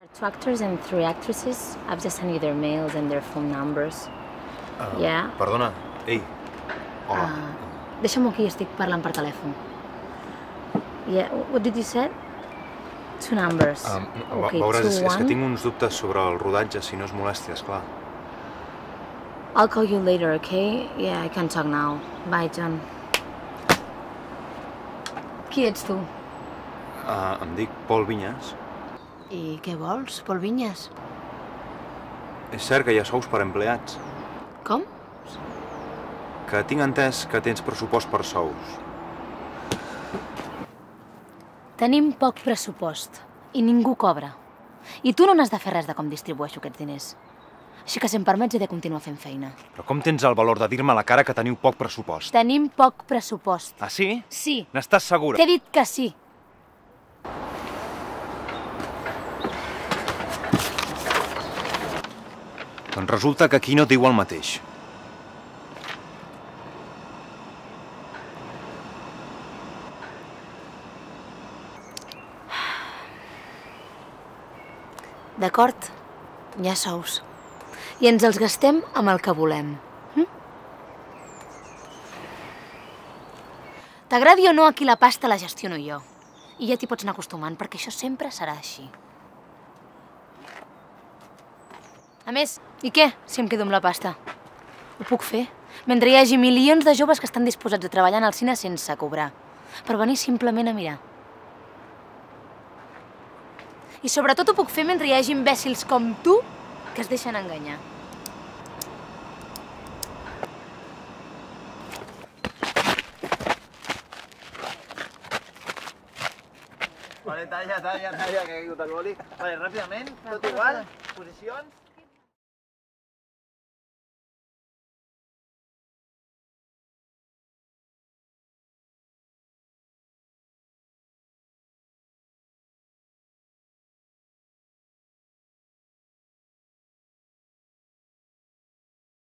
Two actors and three actresses. I've just sent you their mails and their phone numbers. Uh, Yeah. Perdona. Ei. Hola. Ah, deixa'm aquí, estic parlant per telèfon. Yeah, what did you say? Two numbers. Um, okay, veuràs, two, és, és que one. tinc uns dubtes sobre el rodatge, si no és molèstia, esclar. I'll call you later, okay? Yeah, I can talk now. Bye, John. Qui ets tu? Uh, em dic Pol Vinyes. I què vols, Pol Vinyes? És cert que hi ha sous per empleats, Com? que tinc entès que tens pressupost per sous. Tenim poc pressupost i ningú cobra. I tu no n'has de fer res de com distribueixo aquests diners. Així que, si em permets, he de continuar fent feina. Però com tens el valor de dir-me a la cara que teniu poc pressupost? Tenim poc pressupost. Ah, sí? Sí, N'estàs segura? t'he dit que sí. Doncs resulta que aquí no diu el mateix. D'acord, ha sous. I ens els gastem amb el que volem. Hm? T'agradi o no, aquí la pasta la gestiono jo. I ja t'hi pots anar acostumant, perquè això sempre serà així. A més, i què, si em quedo amb la pasta? Ho puc fer, mentre hi hagi milions de joves que estan disposats a treballar en el cine sense cobrar, per venir simplement a mirar. I sobretot ho puc fer mentre hi hagi imbècils com tu que es deixen enganyar. Vale, talla, talla, talla, que ha caigut el boli. Vale, ràpidament, tot igual, posicions.